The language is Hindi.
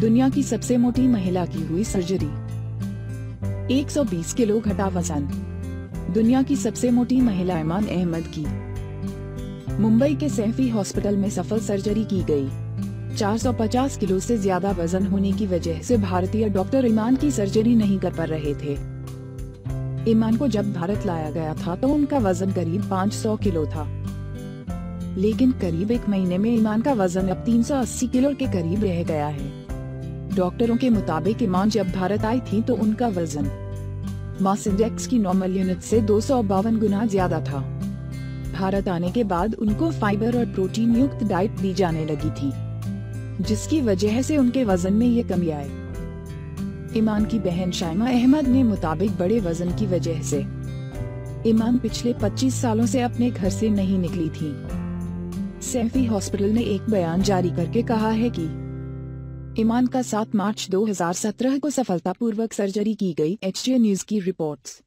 दुनिया की सबसे मोटी महिला की हुई सर्जरी। 120 किलो घटा वज़न। दुनिया की सबसे मोटी महिला ईमान अहमद की। मुंबई के सैफी हॉस्पिटल में सफल सर्जरी की गई। 450 किलो से ज़्यादा वज़न होने की वजह से भारतीय डॉक्टर ईमान की सर्जरी नहीं कर पा रहे थे। ईमान को जब भारत लाया गया था तो उनका वज़न करीब 500 किलो था। लेकिन करीब एक महीने में ईमान का वज़न अब 380 किलो के करीब रह गया है। डॉक्टरों के मुताबिक ईमान जब भारत आई थी तो उनका वज़न मास इंडेक्स की नॉर्मल यूनिट से दो गुना ज़्यादा था। भारत आने के बाद उनको फाइबर और प्रोटीन युक्त डाइट दी जाने लगी थी, जिसकी वजह से उनके वज़न में ये कमी आई। ईमान की बहन शाइमा अहमद ने मुताबिक बड़े वज़न की वजह से ईमान पिछले 25 सालों से अपने घर से नहीं निकली थी। सैफी हॉस्पिटल ने एक बयान जारी करके कहा है कि ईमान का 7 मार्च 2017 को सफलतापूर्वक सर्जरी की गई एच न्यूज़ की रिपोर्ट्स।